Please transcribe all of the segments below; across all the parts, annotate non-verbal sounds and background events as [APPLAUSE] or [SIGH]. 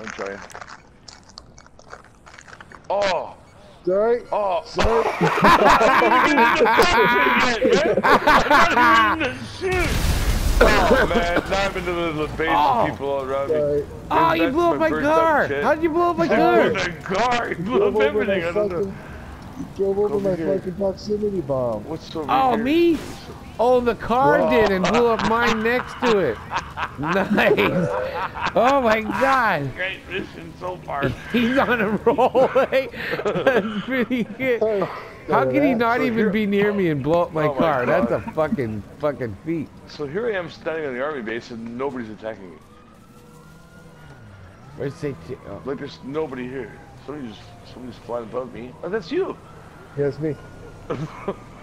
I'm trying. Oh! Sorry. Oh! Sorry. [LAUGHS] oh man, now I'm into the base Oh. of people all around me. Oh, you blew up my car! How'd you blow up my [LAUGHS] car? the car! You blew Drove up over my everything. Drove over Over my here. fucking proximity bomb. What's over Oh, here? me? Oh, the car Whoa. did and blew up mine next to it. [LAUGHS] Nice. Oh my god. Great mission so far. [LAUGHS] He's on a roll. eh? That's pretty good. How Sorry, can he not So even here- be near me and blow up my Oh my car? That's a fucking fucking feat. So here I am standing on the army base and nobody's attacking me. Where's say? Oh. Like there's nobody here. Somebody's somebody's flying above me. Oh, that's you. Yeah, it's me. [LAUGHS]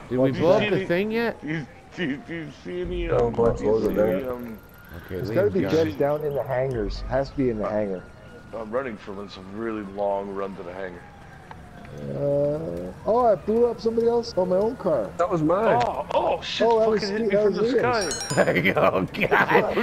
Did we Do you blow up the any- thing yet? Do you, do you, do you see any? No, Um, but do you those are see there. any, um, Okay, There's gotta be gone. jets down in the hangars. Has to be in the hangar. I'm running from it. It's a really long run to the hangar. Uh, oh, I blew up somebody else on my own car. That was mine. Oh, oh shit! Oh, that was fucking hit me [LAUGHS] [LAUGHS] from the was sky. oh god.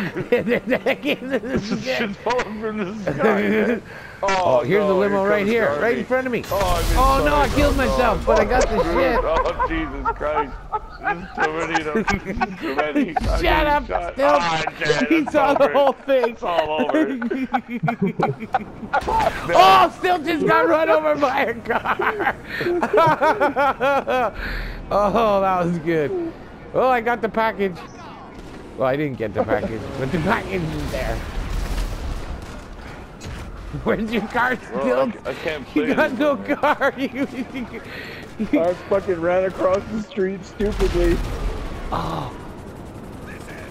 This shit falling from the sky. Oh, here's no, the limo here right here, right in front of me. Oh, Oh, no, I killed Oh, no, myself, but I got the [LAUGHS] shit. Oh Jesus Christ! There's too many of too many. [LAUGHS] Shut up, shot. Still. Ah, Jen, [LAUGHS] he saw the whole thing. It's all over. oh, Still just got run over by a car. oh, that was good. Oh, I got the package. Well, I didn't get the package, but the package is there. [LAUGHS] Where's your car still? I, I can't play You got no anymore. car. [LAUGHS] You, you, I fucking ran across the street stupidly. oh,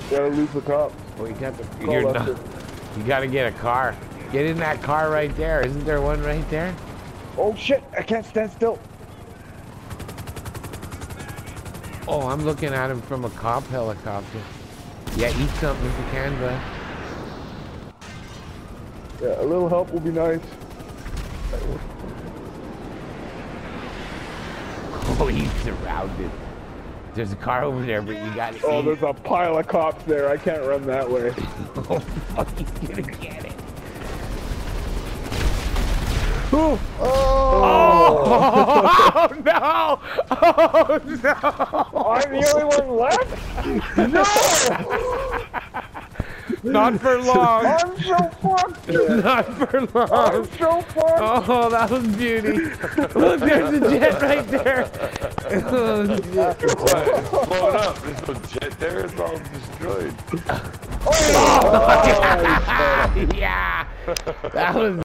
Gotta lose the cop. well, you got the. You're not, you got to get a car. Get in that car right there. Isn't there one right there? Oh shit! I can't stand still. Oh, I'm looking at him from a cop helicopter. Yeah, eat something if you can, bud. Yeah, a little help will be nice. Oh, he's surrounded. There's a car over there, but you got to Oh, there's a pile of cops there. I can't run that way. [LAUGHS] Oh, fuck, he's gonna get it. Oh! Oh, [LAUGHS] no! Oh, no! I'm the only one left? [LAUGHS] Not for long. I'm so fucked! [LAUGHS] Not for I'm long. so fucked! Oh, that was beauty. Look, there's a jet right there. Oh, shit. What? It's blown up. There's no jet there. It's all destroyed. Oh, oh [LAUGHS] [LAUGHS] yeah. That was